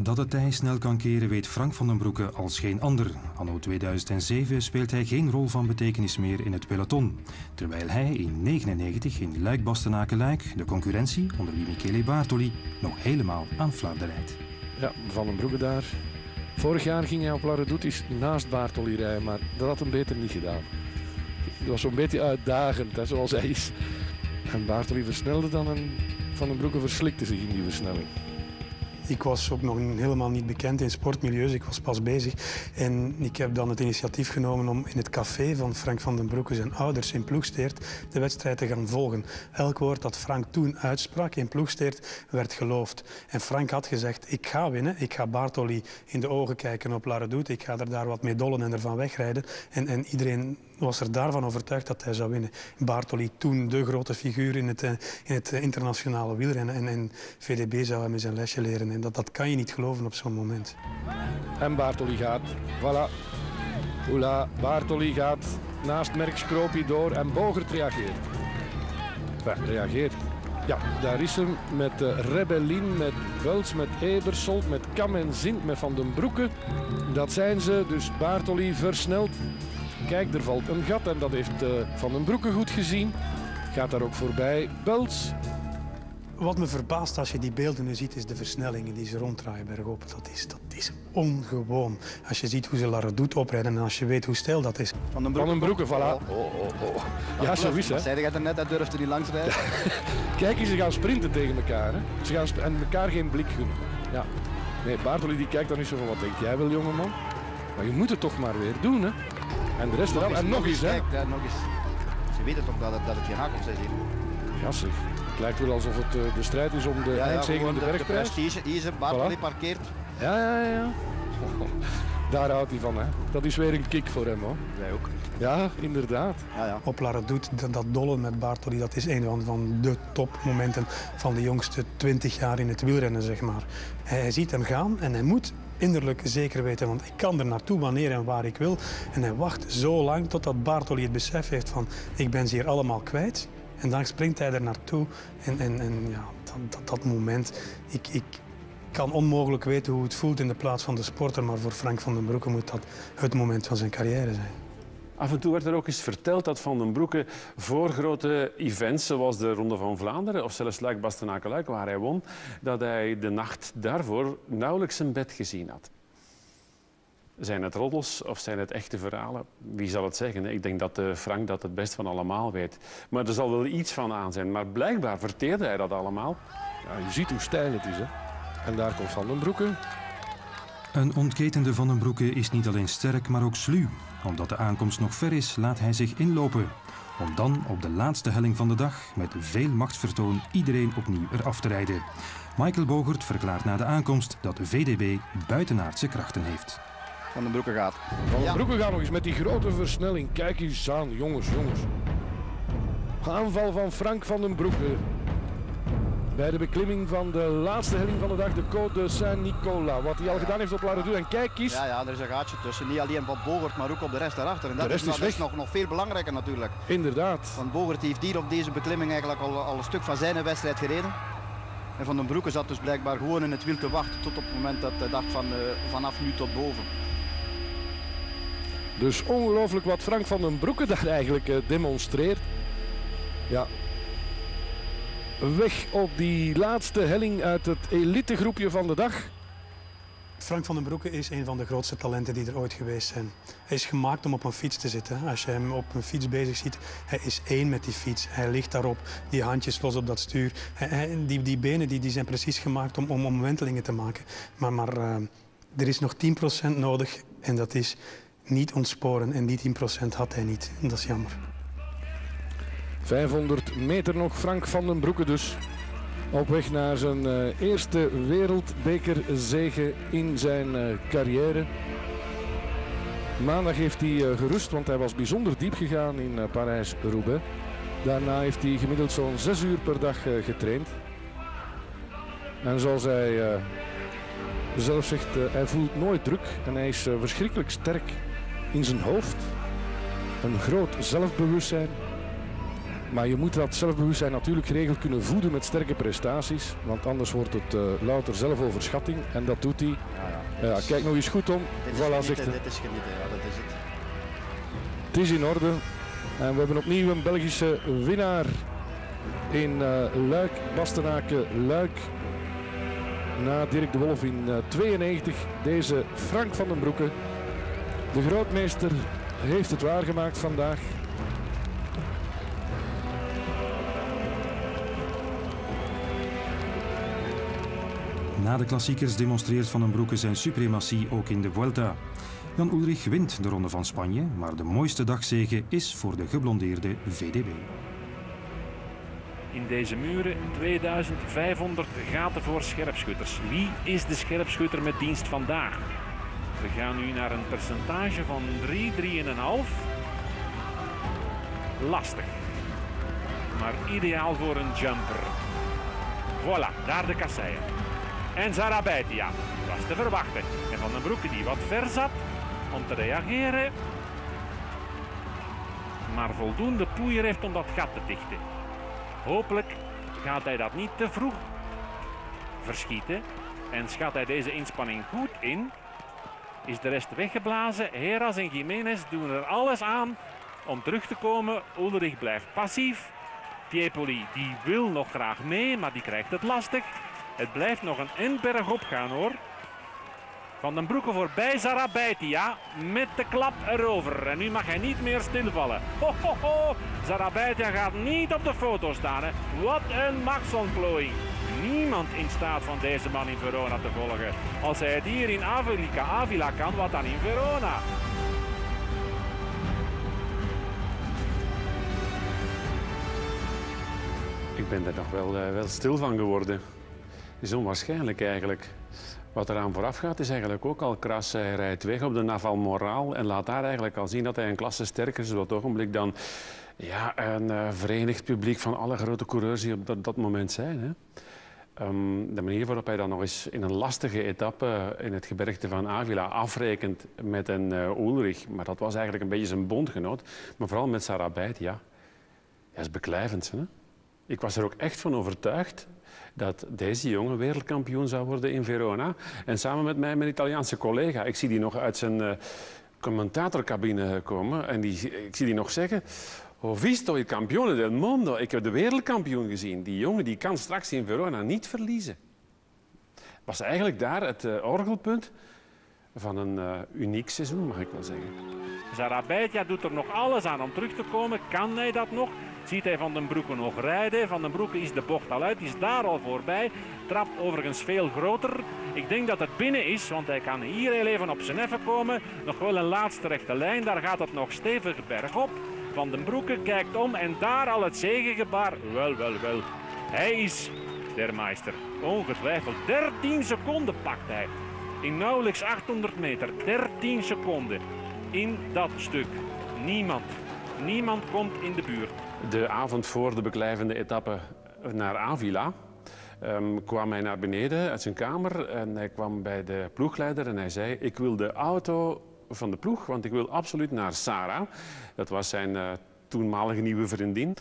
Dat het tij snel kan keren weet Frank van den Broeke als geen ander. Anno 2007 speelt hij geen rol van betekenis meer in het peloton. Terwijl hij in 1999 in Luik-Bastenaken-Luik de concurrentie, onder wie Michele Bartoli, nog helemaal aan rijdt. Ja, Van den Broeke daar. Vorig jaar ging hij op Laredoutis naast Bartoli rijden, maar dat had hem beter niet gedaan. Dat was zo'n beetje uitdagend, zoals hij is. En Bartoli versnelde dan en Van den Broeke verslikte zich in die versnelling. Ik was ook nog helemaal niet bekend in sportmilieus. Ik was pas bezig. En ik heb dan het initiatief genomen om in het café van Frank van den Broeke zijn ouders in Ploegsteert de wedstrijd te gaan volgen. Elk woord dat Frank toen uitsprak in Ploegsteert werd geloofd. En Frank had gezegd, ik ga winnen. Ik ga Bartoli in de ogen kijken op Laredoet. Ik ga er daar wat mee dollen en ervan wegrijden. En, en iedereen was er daarvan overtuigd dat hij zou winnen. Bartoli, toen de grote figuur in het, eh, het internationale wielrennen. En, VDB zou hem een lesje leren. En dat, dat kan je niet geloven op zo'n moment. En Bartoli gaat. Voilà. Oela, Bartoli gaat naast Merckx Kropi door en Bogert reageert. Reageert. Ja, daar is hem met uh, Rebellin, met Welts, met Ebersold, met Kam en Zint, met Van den Broeke. Dat zijn ze, dus Bartoli versnelt. Kijk, er valt een gat en dat heeft uh, Van den Broeke goed gezien. Gaat daar ook voorbij. Belts. Wat me verbaast als je die beelden nu ziet, is de versnellingen die ze ronddraaien bergop. Dat is, dat is ongewoon. Als je ziet hoe ze Laradoet oprijden en als je weet hoe stijl dat is. Van den Broeke, Van den Broeke voilà. Oh, oh, oh. Ja, zo is het. Zei je er net, dat durfde niet langs rijden. Kijk eens, ze gaan sprinten tegen elkaar. Hè. Ze gaan en elkaar geen blik gunnen. Ja. Nee, Bartoli die kijkt dan niet zo van, wat denk jij wel, jongeman? Maar je moet het toch maar weer doen, hè. En de rest nog eens, En nog eens, hè. Kijk, daar nog eens. Ze weten toch dat het, dat het geen hakels is hier. Ja, zeg. Het lijkt wel alsof het eh, de strijd is om de Ja, ja, eindzege gewoon in de de, de bergprijs. prestige. Hier is het, Bartoli Voilà. parkeert. Ja, ja, ja. Daar houdt hij van, hè. Dat is weer een kick voor hem, hoor. Wij ook. Ja, inderdaad. Ja, ja. Op Laradoet, dat, dat dollen met Bartoli, dat is een van, van de topmomenten van de jongste 20 jaar in het wielrennen, zeg maar. Hij ziet hem gaan en hij moet innerlijk zeker weten, want ik kan er naartoe wanneer en waar ik wil. En hij wacht zo lang totdat Bartoli het besef heeft van, ik ben ze hier allemaal kwijt. En dan springt hij er naartoe en, en, en ja, dat, dat, dat moment, ik, ik kan onmogelijk weten hoe het voelt in de plaats van de sporter, maar voor Frank van den Broeke moet dat het moment van zijn carrière zijn. Af en toe werd er ook eens verteld dat Van den Broeke voor grote events, zoals de Ronde van Vlaanderen of zelfs Luik Bastenaken-Luik, waar hij won, dat hij de nacht daarvoor nauwelijks zijn bed gezien had. Zijn het roddels of zijn het echte verhalen? Wie zal het zeggen? Ik denk dat eh, Frank dat het best van allemaal weet. Maar er zal wel iets van aan zijn. Maar blijkbaar verteerde hij dat allemaal. Ja, je ziet hoe stijl het is, hè. En daar komt Van den Broeke. Een ontketende Van den Broeke is niet alleen sterk, maar ook sluw. Omdat de aankomst nog ver is, laat hij zich inlopen. Om dan op de laatste helling van de dag met veel machtsvertoon iedereen opnieuw eraf te rijden. Michael Bogert verklaart na de aankomst dat de VDB buitenaardse krachten heeft. Van den Broeke gaat. Van den. Broeke gaat nog eens met die grote versnelling. Kijk eens aan, jongens, jongens. Aanval van Frank van den Broeke. Bij de beklimming van de laatste helling van de dag, de Côte de Saint-Nicolas. Wat hij al gedaan heeft op Laredoux. En kijk eens, Ja, ja, er is een gaatje tussen. Niet alleen van Bogert, maar ook op de rest daarachter. En dat De rest is, weg. nog, nog veel belangrijker natuurlijk. inderdaad. Want Bogert heeft hier op deze beklimming eigenlijk al, al een stuk van zijn wedstrijd gereden. En Van den Broeke zat dus blijkbaar gewoon in het wiel te wachten tot op het moment dat hij dacht van, eh, vanaf nu tot boven. Dus ongelooflijk wat Frank van den Broeke daar eigenlijk eh, demonstreert. Ja. Weg op die laatste helling uit het elitegroepje van de dag. Frank van den Broeke is een van de grootste talenten die er ooit geweest zijn. Hij is gemaakt om op een fiets te zitten. Als je hem op een fiets bezig ziet, hij is één met die fiets. Hij ligt daarop, die handjes los op dat stuur. Die, die benen die, die zijn precies gemaakt om, om omwentelingen te maken. Maar, maar eh, er is nog 10% nodig en dat is niet ontsporen. En die 10% had hij niet. Dat is jammer. 500 meter nog, Frank van den Broeke dus. Op weg naar zijn eh, eerste wereldbekerzege in zijn eh, carrière. Maandag heeft hij eh, gerust, want hij was bijzonder diep gegaan in Parijs-Roubaix. Daarna heeft hij gemiddeld zo'n 6 uur per dag getraind. En zoals hij zelf zegt, hij voelt nooit druk en hij is verschrikkelijk sterk in zijn hoofd. Een groot zelfbewustzijn. Maar je moet dat zelfbewustzijn natuurlijk geregeld kunnen voeden met sterke prestaties. Want anders wordt het uh, louter zelfoverschatting. En dat doet hij. Ja, ja. ja, kijk nog eens goed om. Dit is voilà, genieten, zegt hij. dit is genieten, ja, dat is het. Het is in orde. En we hebben opnieuw een Belgische winnaar in uh, Luik, Bastenaken, Luik. Na Dirk de Wolf in uh, 92. Deze Frank van den Broeke. De grootmeester heeft het waargemaakt vandaag. Na de klassiekers demonstreert Van den Broeke zijn suprematie ook in de Vuelta. Jan Ulrich wint de Ronde van Spanje, maar de mooiste dagzege is voor de geblondeerde VDB. In deze muren 2500 gaten voor scherpschutters. Wie is de scherpschutter met dienst vandaag? We gaan nu naar een percentage van 3, 3,5. Lastig. Maar ideaal voor een jumper. Voilà, daar de kasseien. En Zarabaitia, was te verwachten. En Van den Broeke die wat ver zat om te reageren. Maar voldoende poeier heeft om dat gat te dichten. Hopelijk gaat hij dat niet te vroeg verschieten. En schat hij deze inspanning goed in. Is de rest weggeblazen. Heras en Jiménez doen er alles aan om terug te komen. Ulrich blijft passief. Tiepoli die wil nog graag mee, maar die krijgt het lastig. Het blijft nog een endberg opgaan hoor. Van den Broeke voorbij Zarabaitia met de klap erover. En nu mag hij niet meer stilvallen. Ho, ho, ho. Gaat niet op de foto staan. Hè. Wat een machtsontplooiing. Niemand in staat van deze man in Verona te volgen. Als hij het hier in Avila, Avila kan, wat dan in Verona? Ik ben er nog wel, uh, wel stil van geworden. Is onwaarschijnlijk eigenlijk. Wat eraan vooraf gaat is eigenlijk ook al kras. Hij rijdt weg op de Naval Moraal en laat daar eigenlijk al zien dat hij een klasse sterker is op dat ogenblik dan ja, een uh, verenigd publiek van alle grote coureurs die op dat, moment zijn. Hè. Um, de manier waarop hij dan nog eens in een lastige etappe in het gebergte van Avila afrekent met een uh, Ulrich, maar dat was eigenlijk een beetje zijn bondgenoot, maar vooral met Sarabeit, ja, dat is beklijvend. Hè? Ik was er ook echt van overtuigd dat deze jongen wereldkampioen zou worden in Verona. En samen met mij mijn Italiaanse collega. Ik zie die nog uit zijn uh, commentatorcabine komen. En die, ik zie die nog zeggen... Ho visto il campione del mondo. Ik heb de wereldkampioen gezien. Die jongen die kan straks in Verona niet verliezen. Was eigenlijk daar het uh, orgelpunt van een uh, uniek seizoen, mag ik wel zeggen. Zarabaitia doet er nog alles aan om terug te komen. Kan hij dat nog? Ziet hij Van den Broeke nog rijden? Van den Broeke is de bocht al uit, is daar al voorbij. Trapt overigens veel groter. Ik denk dat het binnen is, want hij kan hier heel even op zijn effen komen. Nog wel een laatste rechte lijn, daar gaat het nog stevig bergop. Van den Broeke kijkt om en daar al het zegengebaar. Wel, wel, wel. Hij is der meester. Ongetwijfeld 13 seconden pakt hij. In nauwelijks 800 meter. 13 seconden in dat stuk. Niemand. Niemand komt in de buurt. De avond voor de beklijvende etappe naar Avila um, kwam hij naar beneden uit zijn kamer en hij kwam bij de ploegleider en hij zei: Ik wil de auto van de ploeg, want ik wil absoluut naar Sarah. Dat was zijn uh, toenmalige nieuwe vriendin.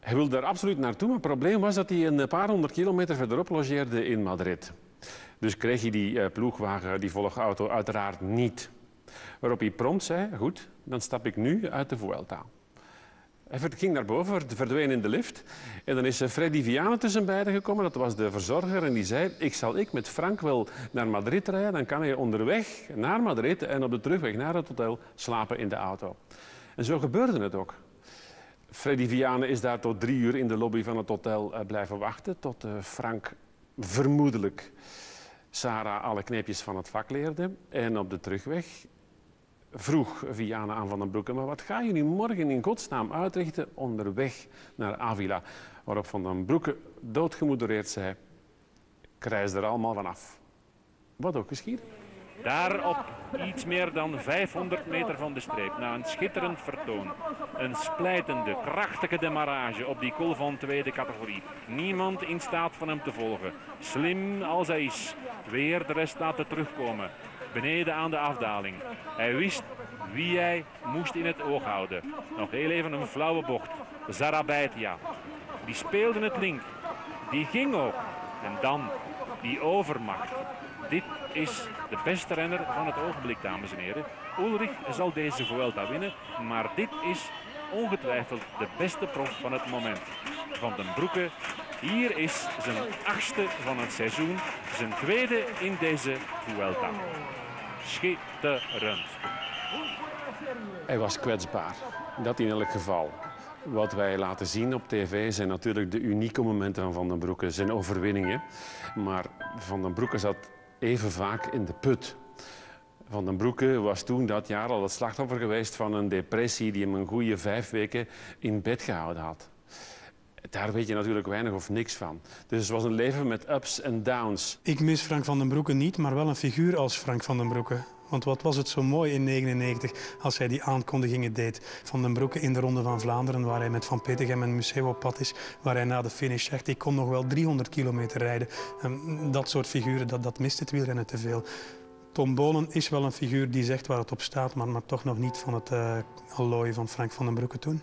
Hij wilde daar absoluut naartoe, maar het probleem was dat hij een paar honderd kilometer verderop logeerde in Madrid. Dus kreeg hij die uh, ploegwagen, die volgauto, uiteraard niet. Waarop hij prompt zei: Goed, dan stap ik nu uit de Vuelta. Hij ging naar boven, verdween in de lift. En dan is Freddy Viane tussen beiden gekomen. Dat was de verzorger. En die zei, ik zal ik met Frank wel naar Madrid rijden. Dan kan hij onderweg naar Madrid en op de terugweg naar het hotel slapen in de auto. En zo gebeurde het ook. Freddy Viane is daar tot drie uur in de lobby van het hotel blijven wachten. Tot Frank vermoedelijk Sarah alle kneepjes van het vak leerde. En op de terugweg vroeg Viana aan Van den Broeke, maar wat ga je nu morgen in godsnaam uitrichten onderweg naar Avila? Waarop Van den Broeke doodgemoedereerd zei, ik reis er allemaal vanaf. Wat ook geschiedde. Daar op iets meer dan 500 meter van de streep. Na een schitterend vertoon. Een splijtende, krachtige demarrage op die kool van tweede categorie. Niemand in staat van hem te volgen. Slim als hij is. Weer de rest laten terugkomen. Beneden aan de afdaling. Hij wist wie hij moest in het oog houden. Nog heel even een flauwe bocht. Zarabaitia. Die speelde het link. Die ging ook. En dan die overmacht. Dit is de beste renner van het ogenblik, dames en heren. Ulrich zal deze Vuelta winnen, maar dit is ongetwijfeld de beste prof van het moment. Van den Broeke, hier is zijn achtste van het seizoen, zijn tweede in deze Vuelta. Schitterend. Hij was kwetsbaar, dat in elk geval. Wat wij laten zien op tv zijn natuurlijk de unieke momenten van Van den Broeke, zijn overwinningen. Maar Van den Broeke zat even vaak in de put. Van den Broeke was toen dat jaar al het slachtoffer geweest van een depressie die hem een goede vijf weken in bed gehouden had. Daar weet je natuurlijk weinig of niks van. Dus het was een leven met ups en downs. Ik mis Frank van den Broeke niet, maar wel een figuur als Frank van den Broeke. Want wat was het zo mooi in 1999 als hij die aankondigingen deed van den Broeke in de Ronde van Vlaanderen, waar hij met Van Petegem en Museeuw op pad is, waar hij na de finish zegt, ik kon nog wel 300 kilometer rijden. dat soort figuren, dat, dat mist het wielrennen te veel. Tom Bonen is wel een figuur die zegt waar het op staat, maar, maar toch nog niet van het uh, van Frank van den Broeke toen.